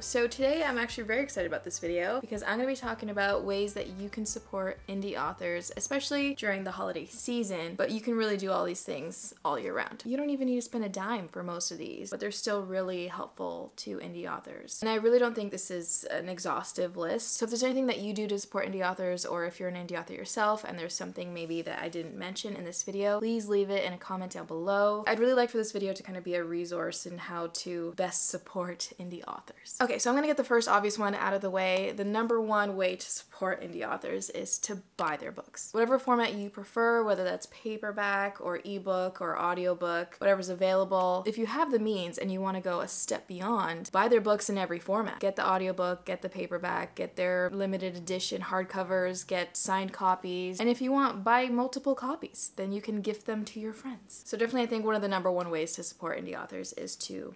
So today I'm actually very excited about this video because I'm going to be talking about ways that you can support indie authors, especially during the holiday season, but you can really do all these things all year round. You don't even need to spend a dime for most of these, but they're still really helpful to indie authors. And I really don't think this is an exhaustive list. So if there's anything that you do to support indie authors or if you're an indie author yourself and there's something maybe that I didn't mention in this video, please leave it in a comment down below. I'd really like for this video to kind of be a resource in how to best support indie authors. Okay, so I'm gonna get the first obvious one out of the way. The number one way to support indie authors is to buy their books. Whatever format you prefer, whether that's paperback or ebook or audiobook, whatever's available. If you have the means and you wanna go a step beyond, buy their books in every format. Get the audiobook, get the paperback, get their limited edition hardcovers, get signed copies, and if you want, buy multiple copies. Then you can gift them to your friends. So definitely I think one of the number one ways to support indie authors is to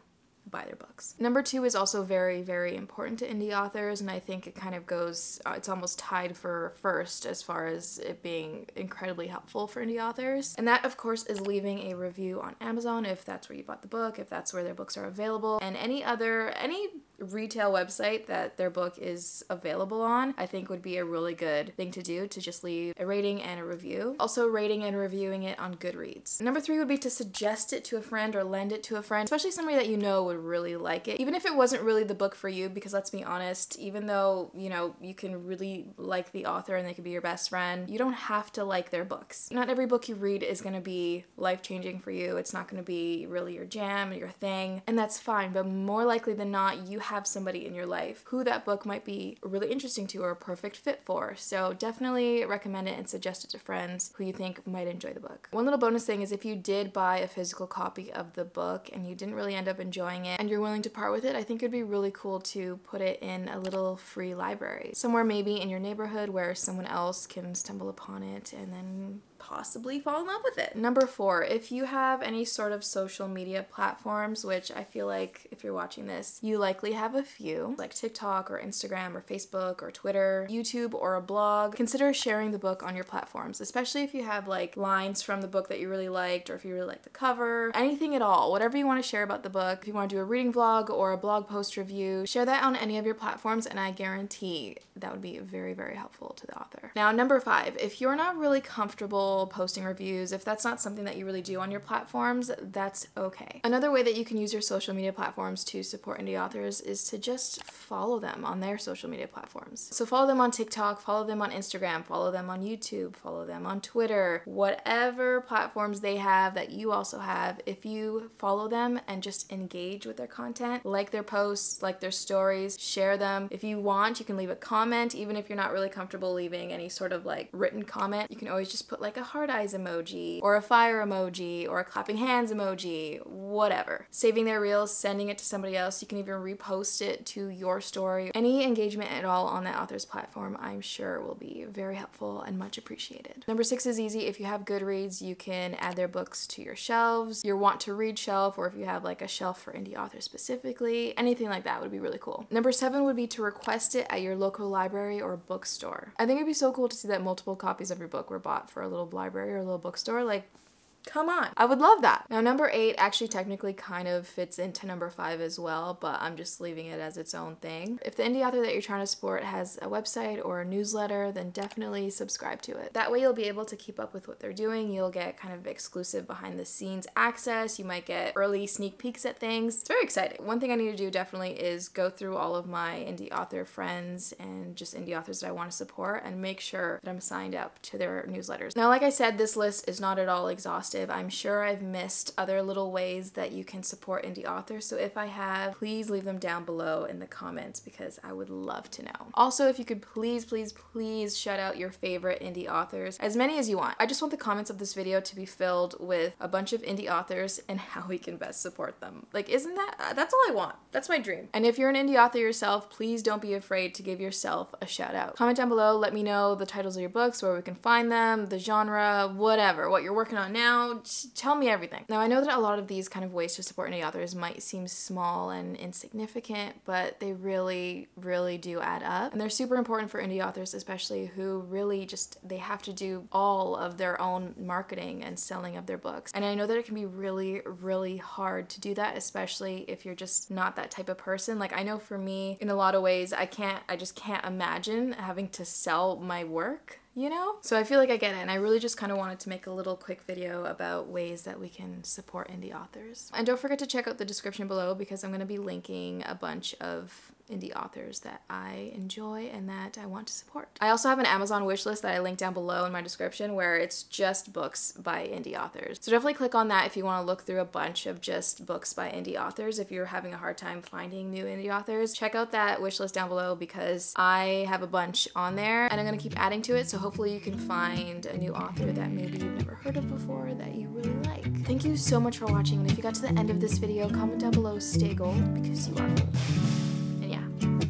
buy their books. Number two is also very, very important to indie authors, and I think it kind of goes, uh, it's almost tied for first as far as it being incredibly helpful for indie authors. And that, of course, is leaving a review on Amazon if that's where you bought the book, if that's where their books are available, and any other, any retail website that their book is available on, I think would be a really good thing to do to just leave a rating and a review. Also, rating and reviewing it on Goodreads. Number three would be to suggest it to a friend or lend it to a friend, especially somebody that you know would really like it. Even if it wasn't really the book for you, because let's be honest, even though, you know, you can really like the author and they could be your best friend, you don't have to like their books. Not every book you read is gonna be life changing for you. It's not gonna be really your jam, your thing, and that's fine, but more likely than not, you have somebody in your life who that book might be really interesting to or a perfect fit for. So definitely recommend it and suggest it to friends who you think might enjoy the book. One little bonus thing is if you did buy a physical copy of the book and you didn't really end up enjoying it and you're willing to part with it, I think it'd be really cool to put it in a little free library. Somewhere maybe in your neighborhood where someone else can stumble upon it and then possibly fall in love with it. Number four, if you have any sort of social media platforms, which I feel like if you're watching this, you likely have a few, like TikTok or Instagram or Facebook or Twitter, YouTube or a blog, consider sharing the book on your platforms, especially if you have like lines from the book that you really liked or if you really like the cover, anything at all, whatever you want to share about the book. If you want to do a reading vlog or a blog post review, share that on any of your platforms and I guarantee that would be very, very helpful to the author. Now, number five, if you're not really comfortable posting reviews. If that's not something that you really do on your platforms, that's okay. Another way that you can use your social media platforms to support indie authors is to just follow them on their social media platforms. So follow them on TikTok, follow them on Instagram, follow them on YouTube, follow them on Twitter, whatever platforms they have that you also have. If you follow them and just engage with their content, like their posts, like their stories, share them. If you want, you can leave a comment, even if you're not really comfortable leaving any sort of like written comment. You can always just put like a heart eyes emoji or a fire emoji or a clapping hands emoji, whatever. Saving their reels, sending it to somebody else. You can even repost it to your story. Any engagement at all on that author's platform, I'm sure will be very helpful and much appreciated. Number six is easy. If you have Goodreads, you can add their books to your shelves, your want to read shelf, or if you have like a shelf for indie authors specifically, anything like that would be really cool. Number seven would be to request it at your local library or bookstore. I think it'd be so cool to see that multiple copies of your book were bought for a little library or a little bookstore, like Come on. I would love that. Now, number eight actually technically kind of fits into number five as well, but I'm just leaving it as its own thing. If the indie author that you're trying to support has a website or a newsletter, then definitely subscribe to it. That way you'll be able to keep up with what they're doing. You'll get kind of exclusive behind the scenes access. You might get early sneak peeks at things. It's very exciting. One thing I need to do definitely is go through all of my indie author friends and just indie authors that I want to support and make sure that I'm signed up to their newsletters. Now, like I said, this list is not at all exhaustive exhaustive. I'm sure I've missed other little ways that you can support indie authors. So if I have, please leave them down below in the comments because I would love to know. Also, if you could please, please, please shout out your favorite indie authors, as many as you want. I just want the comments of this video to be filled with a bunch of indie authors and how we can best support them. Like, isn't that, that's all I want. That's my dream. And if you're an indie author yourself, please don't be afraid to give yourself a shout out. Comment down below, let me know the titles of your books, where we can find them, the genre, whatever, what you're working on now, tell me everything. Now, I know that a lot of these kind of ways to support indie authors might seem small and insignificant, but they really, really do add up. And they're super important for indie authors, especially who really just, they have to do all of their own marketing and selling of their books. And I know that it can be really, really hard to do that, especially if you're just not that type of person. Like, I know for me, in a lot of ways, I can't, I just can't imagine having to sell my work you know? So I feel like I get it, and I really just kind of wanted to make a little quick video about ways that we can support indie authors. And don't forget to check out the description below because I'm going to be linking a bunch of indie authors that I enjoy and that I want to support. I also have an Amazon wishlist that I link down below in my description where it's just books by indie authors. So definitely click on that if you want to look through a bunch of just books by indie authors. If you're having a hard time finding new indie authors, check out that wishlist down below because I have a bunch on there and I'm going to keep adding to it. So hopefully you can find a new author that maybe you've never heard of before that you really like. Thank you so much for watching and if you got to the end of this video, comment down below stay gold because you are gold